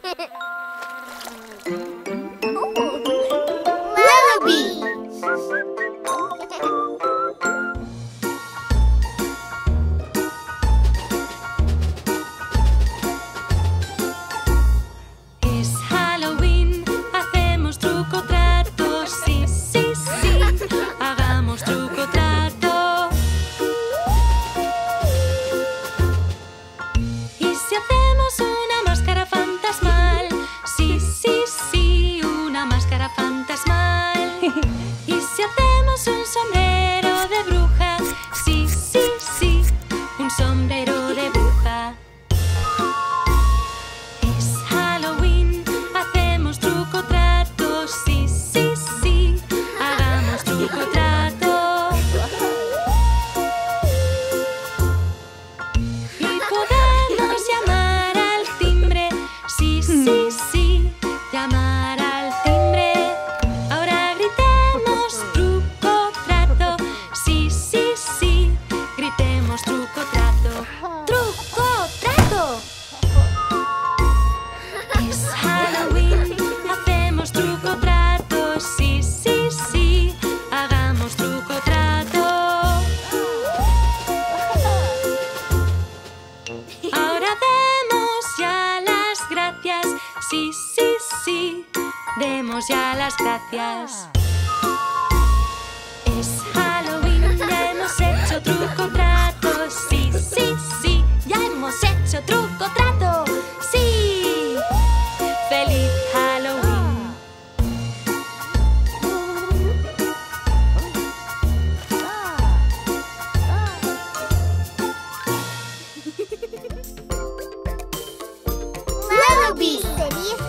Mm-hmm. Sí, sí, sí, demos ya las gracias. Bistería